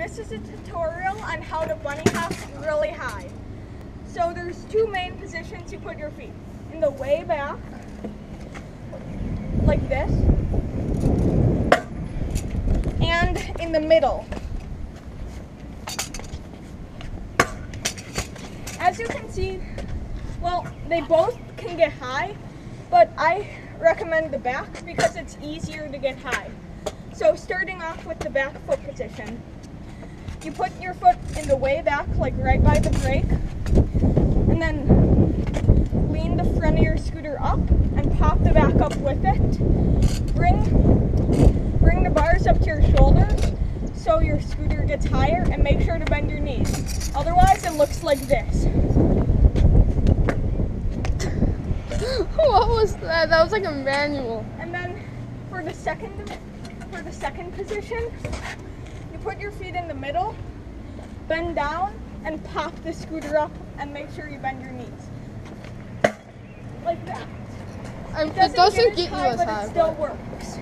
this is a tutorial on how to bunny hop really high. So there's two main positions you put your feet. In the way back, like this, and in the middle. As you can see, well, they both can get high, but I recommend the back because it's easier to get high. So starting off with the back foot position, you put your foot in the way back, like right by the brake, and then lean the front of your scooter up and pop the back up with it. Bring, bring the bars up to your shoulders so your scooter gets higher and make sure to bend your knees. Otherwise it looks like this. what was that? That was like a manual. And then for the second for the second position, put your feet in the middle, bend down, and pop the scooter up and make sure you bend your knees. Like that. Um, it Doesn't doesn't as get you high, as but high. it still but- works.